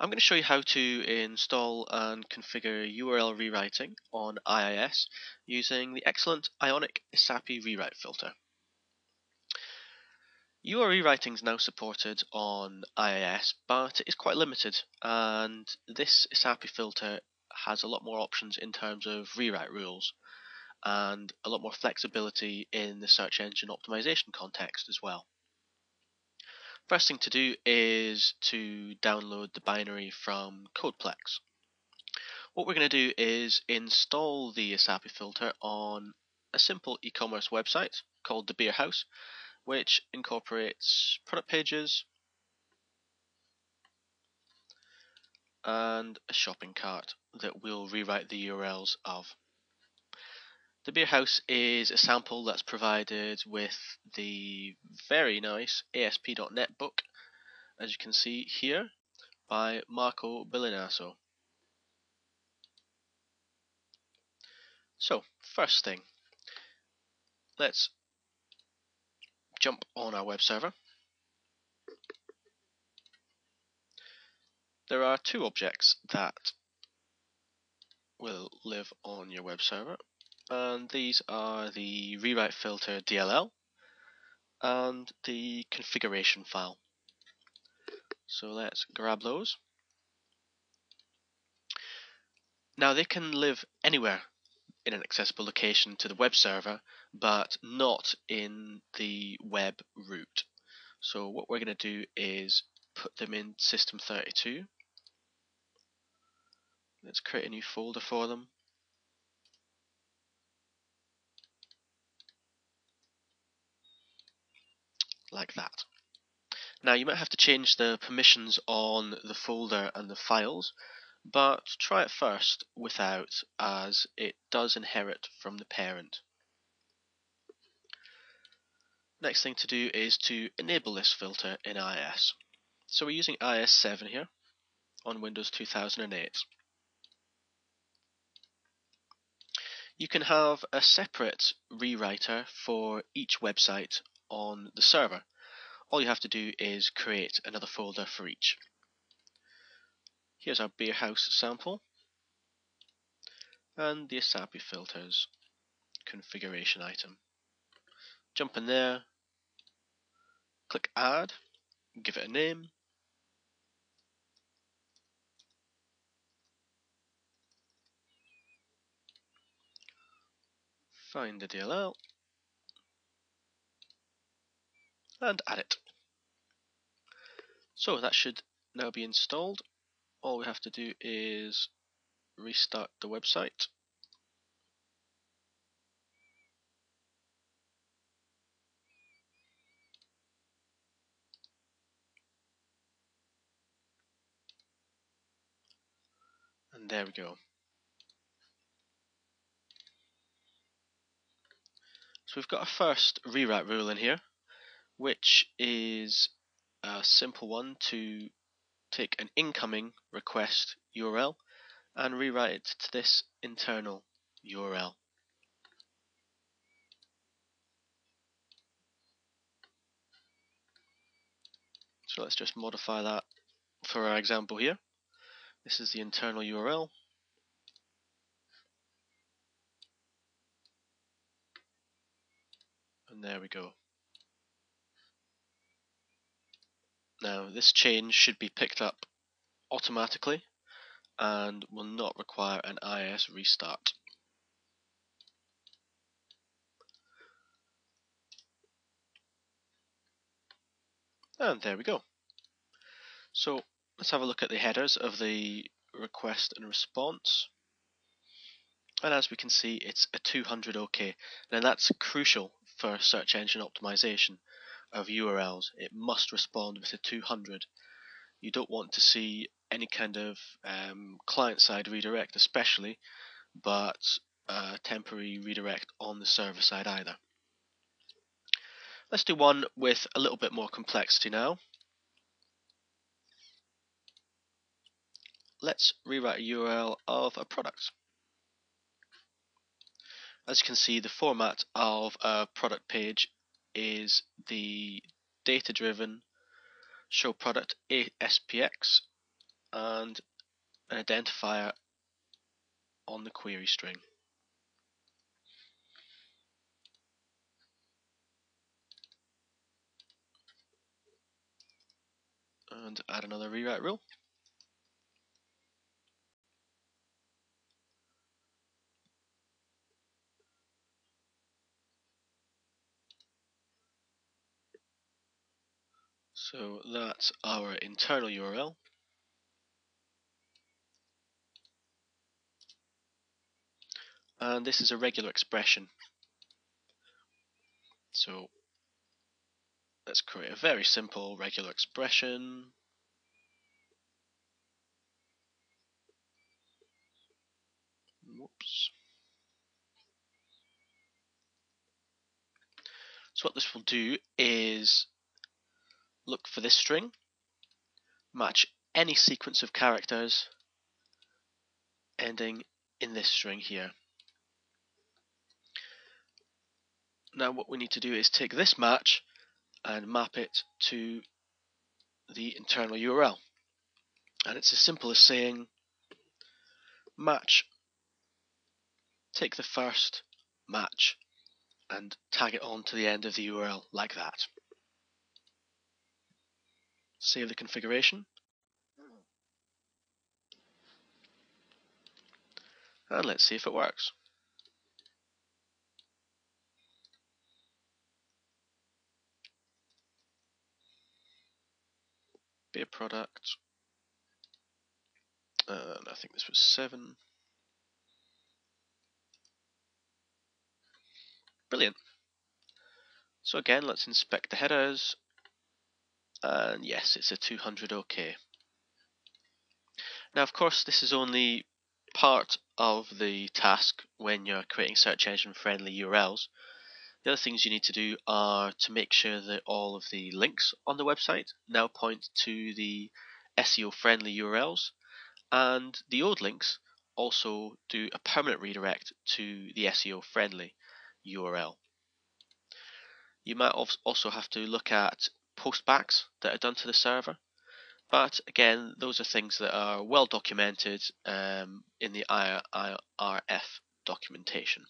I'm going to show you how to install and configure URL rewriting on IIS using the excellent Ionic ISAPI rewrite filter. URL rewriting is now supported on IIS, but it is quite limited, and this ISAPI filter has a lot more options in terms of rewrite rules and a lot more flexibility in the search engine optimization context as well. First thing to do is to download the binary from Codeplex. What we're going to do is install the ISAPI filter on a simple e-commerce website called The Beer House, which incorporates product pages and a shopping cart that we'll rewrite the URLs of. The beer house is a sample that's provided with the very nice ASP.NET book, as you can see here, by Marco Bellinasso. So, first thing, let's jump on our web server. There are two objects that will live on your web server and these are the rewrite filter DLL and the configuration file. So let's grab those. Now they can live anywhere in an accessible location to the web server, but not in the web root. So what we're going to do is put them in system32. Let's create a new folder for them. Like that. Now you might have to change the permissions on the folder and the files, but try it first without as it does inherit from the parent. Next thing to do is to enable this filter in IIS. So we're using IIS 7 here on Windows 2008. You can have a separate rewriter for each website on the server. All you have to do is create another folder for each. Here's our beer house sample and the ISAPI filters configuration item. Jump in there, click add, give it a name, find the DLL, and add it. So that should now be installed. All we have to do is restart the website. And there we go. So we've got a first rewrite rule in here which is a simple one to take an incoming request URL and rewrite it to this internal URL. So let's just modify that for our example here. This is the internal URL. And there we go. Now this change should be picked up automatically and will not require an IIS restart. And there we go. So let's have a look at the headers of the request and response. And as we can see, it's a 200 OK. Now that's crucial for search engine optimization of URLs, it must respond with a 200. You don't want to see any kind of um, client-side redirect, especially, but a temporary redirect on the server side either. Let's do one with a little bit more complexity now. Let's rewrite a URL of a product. As you can see, the format of a product page is the data driven show product ASPX and an identifier on the query string. And add another rewrite rule. So that's our internal URL. And this is a regular expression. So let's create a very simple regular expression. Whoops. So what this will do is look for this string, match any sequence of characters ending in this string here. Now what we need to do is take this match and map it to the internal URL. And it's as simple as saying match, take the first match and tag it on to the end of the URL like that. Save the configuration. And let's see if it works. Be a product. And I think this was 7. Brilliant. So again, let's inspect the headers and yes it's a 200 OK. Now of course this is only part of the task when you're creating search engine friendly URLs. The other things you need to do are to make sure that all of the links on the website now point to the SEO friendly URLs and the old links also do a permanent redirect to the SEO friendly URL. You might also have to look at postbacks that are done to the server. But again, those are things that are well documented um, in the IIRF documentation.